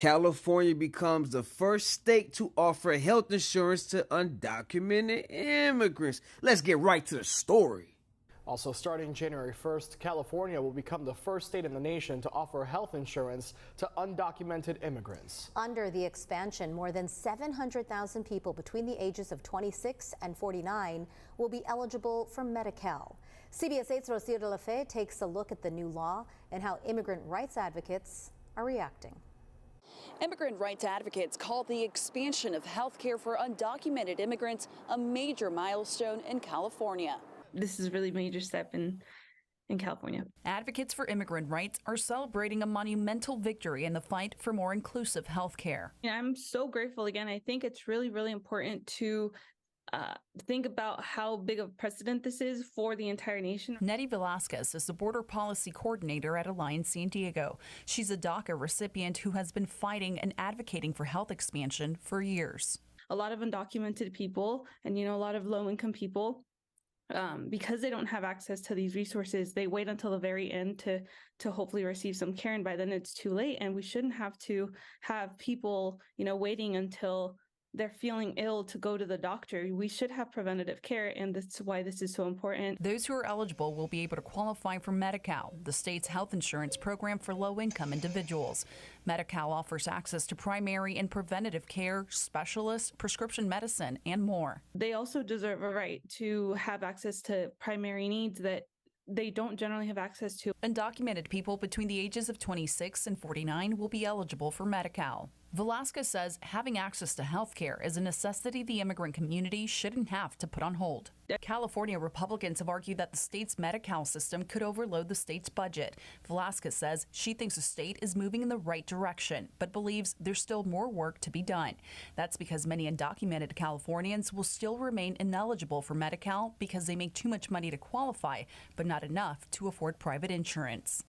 California becomes the first state to offer health insurance to undocumented immigrants. Let's get right to the story. Also, starting January 1st, California will become the first state in the nation to offer health insurance to undocumented immigrants. Under the expansion, more than 700,000 people between the ages of 26 and 49 will be eligible for Medi-Cal. CBS 8's Rocio de la Fe takes a look at the new law and how immigrant rights advocates are reacting. Immigrant rights advocates call the expansion of health care for undocumented immigrants a major milestone in California this is a really major step in in California. Advocates for immigrant rights are celebrating a monumental victory in the fight for more inclusive health care. I'm so grateful again. I think it's really, really important to uh, think about how big of a precedent this is for the entire nation. Nettie Velasquez is the border policy coordinator at Alliance San Diego. She's a DACA recipient who has been fighting and advocating for health expansion for years. A lot of undocumented people and, you know, a lot of low income people um, because they don't have access to these resources, they wait until the very end to to hopefully receive some care, and by then it's too late. And we shouldn't have to have people, you know, waiting until they're feeling ill to go to the doctor. We should have preventative care, and that's why this is so important. Those who are eligible will be able to qualify for Medi-Cal, the state's health insurance program for low-income individuals. Medi-Cal offers access to primary and preventative care, specialists, prescription medicine, and more. They also deserve a right to have access to primary needs that they don't generally have access to. Undocumented people between the ages of 26 and 49 will be eligible for Medi-Cal. Velasquez says having access to health care is a necessity the immigrant community shouldn't have to put on hold. California Republicans have argued that the state's Medi-Cal system could overload the state's budget. Velasquez says she thinks the state is moving in the right direction, but believes there's still more work to be done. That's because many undocumented Californians will still remain ineligible for Medi-Cal because they make too much money to qualify, but not enough to afford private insurance.